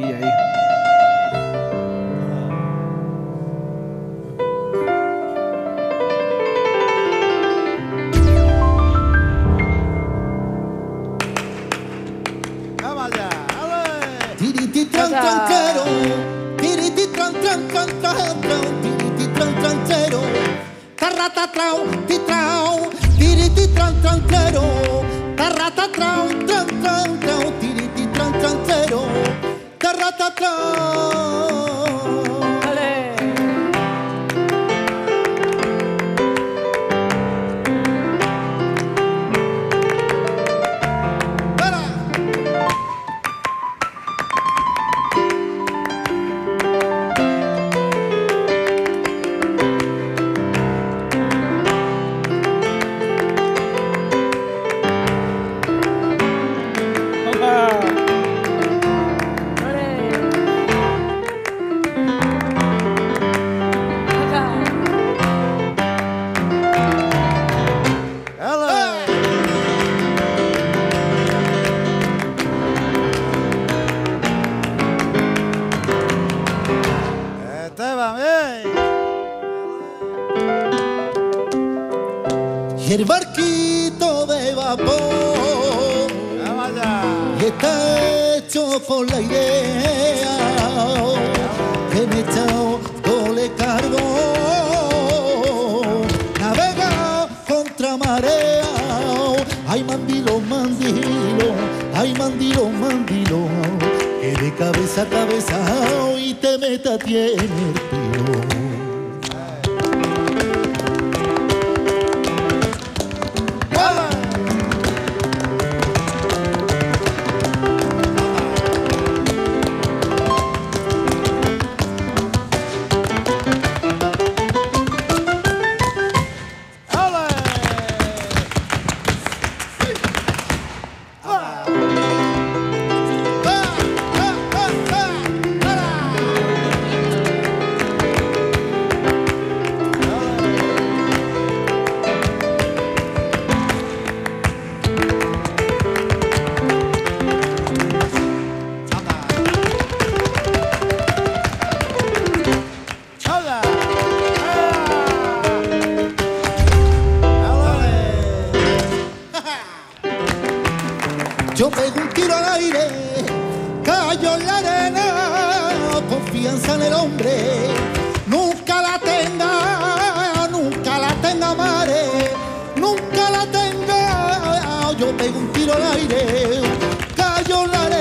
pandemia aí. Tarratatrão, titrão, tiriti tran tranqueiro, tarratatrão, tran. El barquito de vapor está hecho con la idea que me echado doble cargo. Navega contra marea, ay mandilo, mandilo, ay mandilo, mandilo, que de cabeza a cabeza y te meta tiene el tiro. tiro al aire, cayó en la arena, confianza en el hombre, nunca la tenga, nunca la tenga mare, nunca la tenga, yo pego un tiro al aire, cayó en la arena.